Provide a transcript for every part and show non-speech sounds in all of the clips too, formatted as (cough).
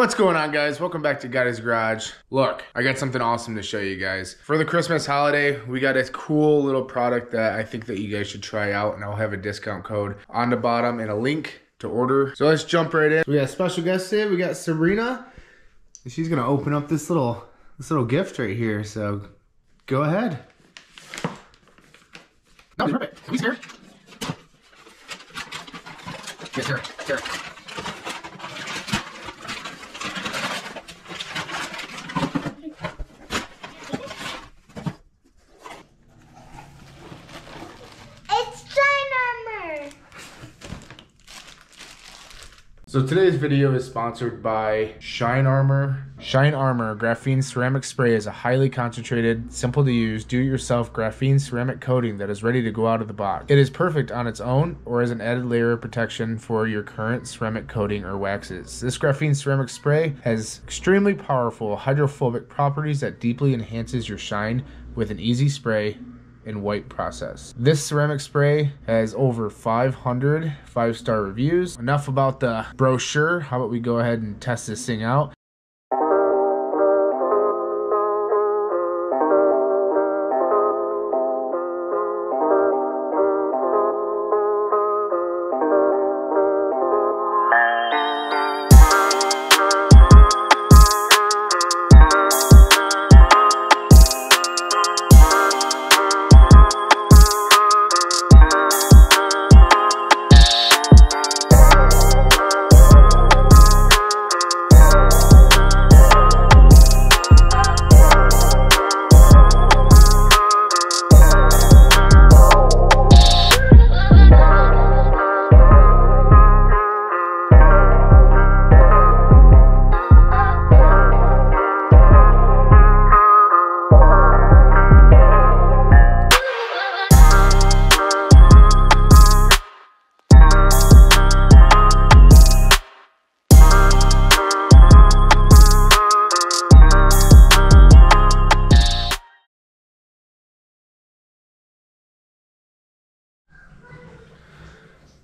What's going on guys? Welcome back to Gotti's Garage. Look, I got something awesome to show you guys. For the Christmas holiday, we got a cool little product that I think that you guys should try out and I'll have a discount code on the bottom and a link to order. So let's jump right in. We got special guest today. We got Sabrina. She's gonna open up this little this little gift right here. So go ahead. No, perfect. He's here. Yes, sir. Sir. It's Shine Armor. So today's video is sponsored by Shine Armor. Shine Armor graphene ceramic spray is a highly concentrated, simple to use, do-it-yourself graphene ceramic coating that is ready to go out of the box. It is perfect on its own or as an added layer of protection for your current ceramic coating or waxes. This graphene ceramic spray has extremely powerful hydrophobic properties that deeply enhances your shine with an easy spray and white process. This ceramic spray has over 500 five-star reviews. Enough about the brochure. How about we go ahead and test this thing out?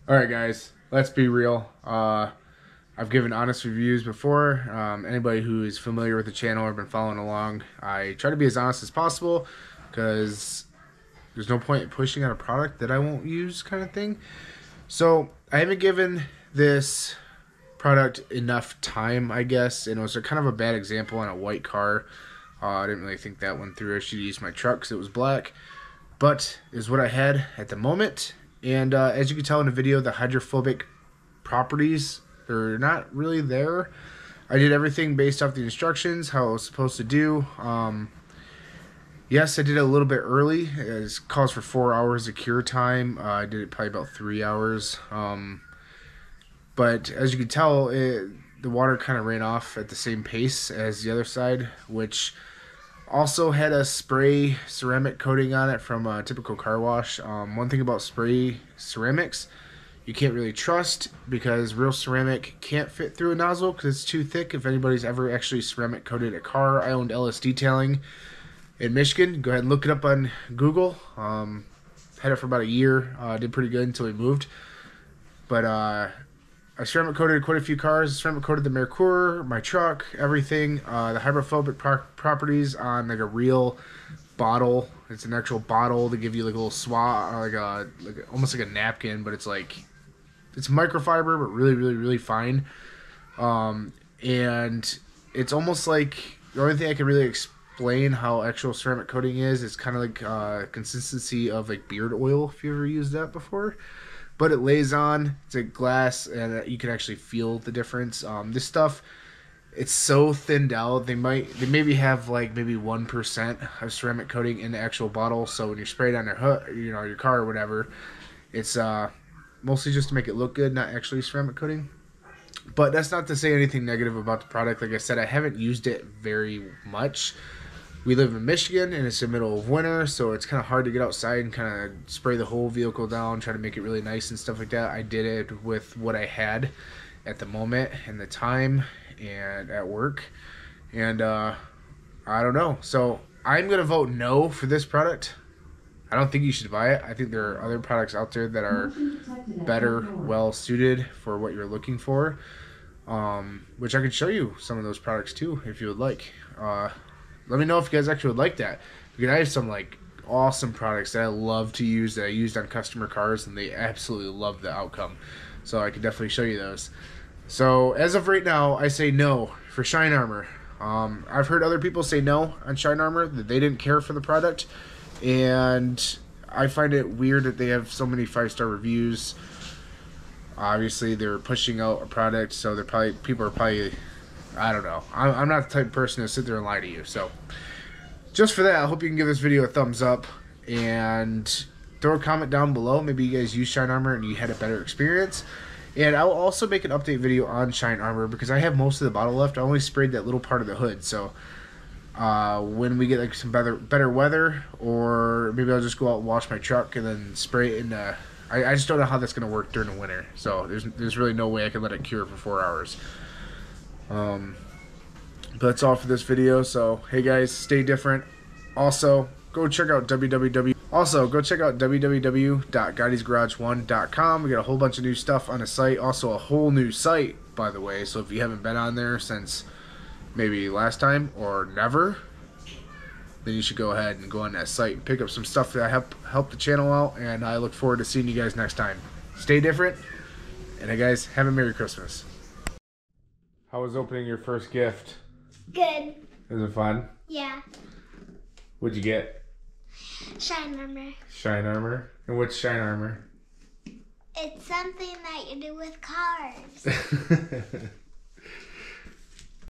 All right, guys, let's be real. Uh, I've given honest reviews before. Um, anybody who is familiar with the channel or been following along, I try to be as honest as possible because there's no point in pushing out a product that I won't use, kind of thing. So I haven't given this product enough time, I guess, and it was a kind of a bad example on a white car. Uh, I didn't really think that went through. I should use my truck because it was black, but is what I had at the moment. And uh, as you can tell in the video, the hydrophobic properties they're not really there. I did everything based off the instructions, how it was supposed to do. Um, yes, I did it a little bit early. It calls for four hours of cure time. Uh, I did it probably about three hours. Um, but as you can tell, it, the water kind of ran off at the same pace as the other side, which also had a spray ceramic coating on it from a typical car wash. Um, one thing about spray ceramics, you can't really trust because real ceramic can't fit through a nozzle because it's too thick. If anybody's ever actually ceramic coated a car, I owned LS Detailing in Michigan. Go ahead and look it up on Google. Um, had it for about a year. Uh, did pretty good until we moved. But uh, I ceramic coated quite a few cars. Ceramic coated the Mercure, my truck, everything. Uh, the hydrophobic pro- properties on like a real bottle. It's an actual bottle to give you like a little swat, like a like a, almost like a napkin, but it's like it's microfiber, but really, really, really fine. Um, and it's almost like the only thing I can really explain how actual ceramic coating is. It's kind of like uh, consistency of like beard oil. If you ever used that before but it lays on. It's a glass, and you can actually feel the difference. Um, this stuff, it's so thinned out. They might, they maybe have like maybe one percent of ceramic coating in the actual bottle. So when you spray it on your hood, you know, your car or whatever, it's uh, mostly just to make it look good, not actually ceramic coating. But that's not to say anything negative about the product. Like I said, I haven't used it very much we live in Michigan and it's the middle of winter, so it's kind of hard to get outside and kind of spray the whole vehicle down, try to make it really nice and stuff like that. I did it with what I had at the moment and the time and at work. And uh, I don't know. So I'm going to vote no for this product. I don't think you should buy it. I think there are other products out there that are better, well suited for what you're looking for. um, which I can show you some of those products too if you would like. Uh, let me know if you guys actually would like that because I have some like awesome products that I love to use that I used on customer cars and they absolutely love the outcome. So I could definitely show you those. So as of right now, I say no for Shine Armor. Um, I've heard other people say no on Shine Armor that they didn't care for the product, and I find it weird that they have so many five star reviews. Obviously, they're pushing out a product, so they're probably people are probably I don't know. I'm, I'm not the type of person to sit there and lie to you. So just for that, I hope you can give this video a thumbs up and throw a comment down below. Maybe you guys use Shine Armor and you had a better experience. And I will also make an update video on Shine Armor because I have most of the bottle left. I only sprayed that little part of the hood. So uh, when we get like some better better weather, or maybe I'll just go out and wash my truck and then spray it in. Uh, I, I just don't know how that's gonna work during the winter. So there's there's really no way I can let it cure for four hours. Um, but that's all for this video. So hey guys, stay different. Also, go check out www. Also, go check out www.gottisgarage1.com. We got a whole bunch of new stuff on the site. Also, a whole new site, by the way. So if you haven't been on there since maybe last time or never, then you should go ahead and go on that site and pick up some stuff that help help the channel out. And I look forward to seeing you guys next time. Stay different, and hey guys, have a Merry Christmas. How was opening your first gift? Good. Was it fun? Yeah. What'd you get? Shine armor. Shine armor. And what's shine armor? It's something that you do with cars. (laughs)